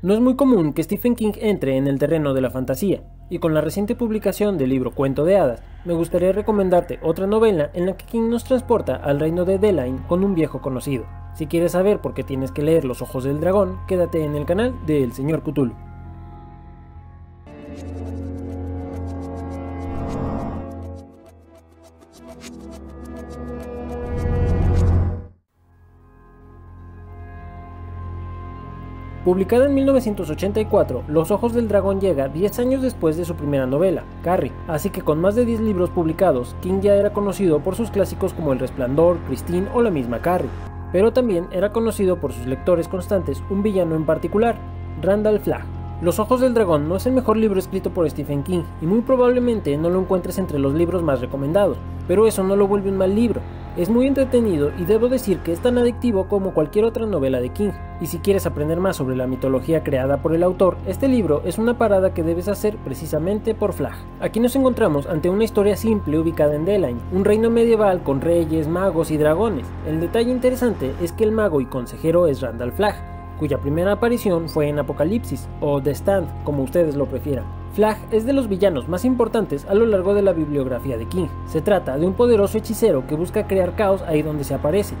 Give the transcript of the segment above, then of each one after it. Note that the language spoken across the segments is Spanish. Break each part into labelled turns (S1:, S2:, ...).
S1: No es muy común que Stephen King entre en el terreno de la fantasía, y con la reciente publicación del libro Cuento de Hadas, me gustaría recomendarte otra novela en la que King nos transporta al reino de Deline con un viejo conocido. Si quieres saber por qué tienes que leer Los Ojos del Dragón, quédate en el canal de El Señor Cthulhu. Publicada en 1984, Los Ojos del Dragón llega 10 años después de su primera novela, Carrie, así que con más de 10 libros publicados, King ya era conocido por sus clásicos como El Resplandor, Christine o la misma Carrie, pero también era conocido por sus lectores constantes, un villano en particular, Randall Flagg. Los Ojos del Dragón no es el mejor libro escrito por Stephen King y muy probablemente no lo encuentres entre los libros más recomendados, pero eso no lo vuelve un mal libro, es muy entretenido y debo decir que es tan adictivo como cualquier otra novela de King. Y si quieres aprender más sobre la mitología creada por el autor, este libro es una parada que debes hacer precisamente por Flagg. Aquí nos encontramos ante una historia simple ubicada en Deline, un reino medieval con reyes, magos y dragones. El detalle interesante es que el mago y consejero es Randall Flagg, cuya primera aparición fue en Apocalipsis, o The Stand, como ustedes lo prefieran. Flagg es de los villanos más importantes a lo largo de la bibliografía de King. Se trata de un poderoso hechicero que busca crear caos ahí donde se aparece,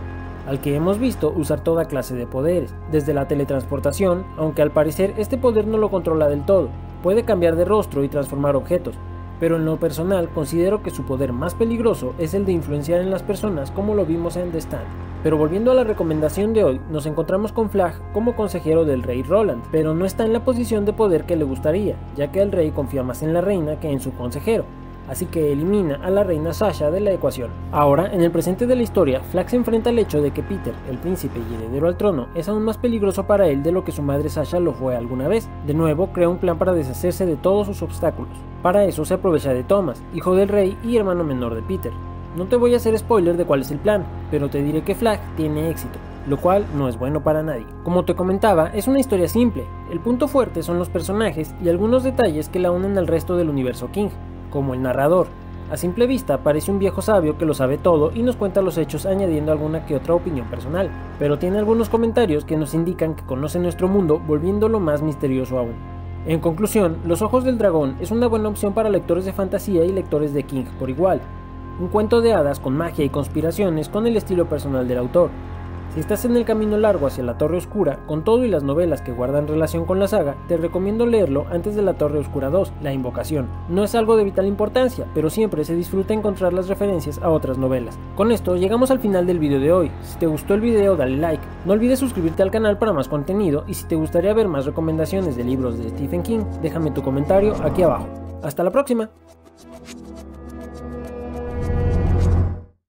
S1: al que hemos visto usar toda clase de poderes, desde la teletransportación, aunque al parecer este poder no lo controla del todo, puede cambiar de rostro y transformar objetos, pero en lo personal considero que su poder más peligroso es el de influenciar en las personas como lo vimos en The Stand. Pero volviendo a la recomendación de hoy, nos encontramos con Flagg como consejero del rey Roland, pero no está en la posición de poder que le gustaría, ya que el rey confía más en la reina que en su consejero, así que elimina a la reina Sasha de la ecuación. Ahora, en el presente de la historia, Flagg se enfrenta al hecho de que Peter, el príncipe y heredero al trono, es aún más peligroso para él de lo que su madre Sasha lo fue alguna vez. De nuevo, crea un plan para deshacerse de todos sus obstáculos. Para eso se aprovecha de Thomas, hijo del rey y hermano menor de Peter, no te voy a hacer spoiler de cuál es el plan, pero te diré que Flag tiene éxito, lo cual no es bueno para nadie. Como te comentaba, es una historia simple. El punto fuerte son los personajes y algunos detalles que la unen al resto del universo King, como el narrador. A simple vista parece un viejo sabio que lo sabe todo y nos cuenta los hechos añadiendo alguna que otra opinión personal, pero tiene algunos comentarios que nos indican que conoce nuestro mundo volviéndolo más misterioso aún. En conclusión, Los Ojos del Dragón es una buena opción para lectores de fantasía y lectores de King por igual, un cuento de hadas con magia y conspiraciones con el estilo personal del autor. Si estás en el camino largo hacia la Torre Oscura, con todo y las novelas que guardan relación con la saga, te recomiendo leerlo antes de la Torre Oscura 2, La Invocación. No es algo de vital importancia, pero siempre se disfruta encontrar las referencias a otras novelas. Con esto llegamos al final del video de hoy. Si te gustó el video dale like, no olvides suscribirte al canal para más contenido y si te gustaría ver más recomendaciones de libros de Stephen King, déjame tu comentario aquí abajo. Hasta la próxima.